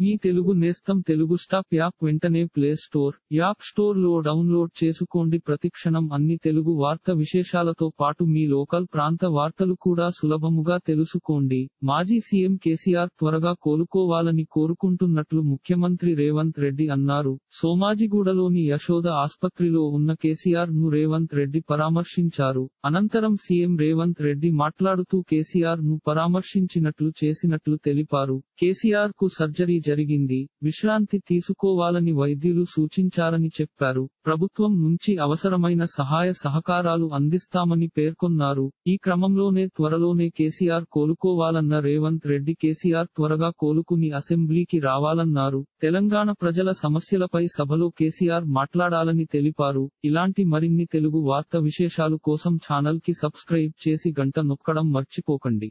మీ తెలుగు నేస్తం Telugu stop app వెంటనే play store app స్టోర్లో డౌన్లోడ్ చేసుకోండి. ప్రతిక్షణం అన్ని తెలుగు వార్త విశేషాలతో పాటు మీ లోకల్ ప్రాంత వార్తలు కూడా సులభముగా తెలుసుకోండి. మాజీ సీఎం కేసీఆర్ త్వరగా కోలుకోవాలని కోరుకుంటున్నట్లు ముఖ్యమంత్రి రేవంత్ రెడ్డి అన్నారు. సోమాజిగూడలోని యశోద ఆస్పత్రిలో ఉన్న కేసీఆర్ను రేవంత్ రెడ్డి పరామర్శించారు. అనంతరం సీఎం రేవంత్ రెడ్డి మాట్లాడుతూ కేసీఆర్ను పరామర్శించినట్లు చేసినట్లు తెలిపారు. కేసీఆర్కు సర్జరీ జరిగింది. విశ్రాంతి తీసుకోవాలని వైద్యులు సూచించారని చెప్పారు. ప్రభుత్వం నుంచి అవసరమైన సహాయ సహకారాలు అందిస్తామని పేర్కొన్నారు. ఈ క్రమంలోనే త్వరలోనే కేసీఆర్ కోలుకోవాలన్న రేవంత్ రెడ్డి కేసీఆర్ త్వరగా కోలుకుని అసెంబ్లీకి రావాలన్నారు. తెలంగాణ ప్రజల సమస్యలపై సభలో కేసీఆర్ మాట్లాడాలని తెలిపారు. ఇలాంటి మరిన్ని తెలుగు వార్త విశేషాలు కోసం ఛానల్కి సబ్స్క్రైబ్ చేసి గంట నొక్కడం మర్చిపోకండి.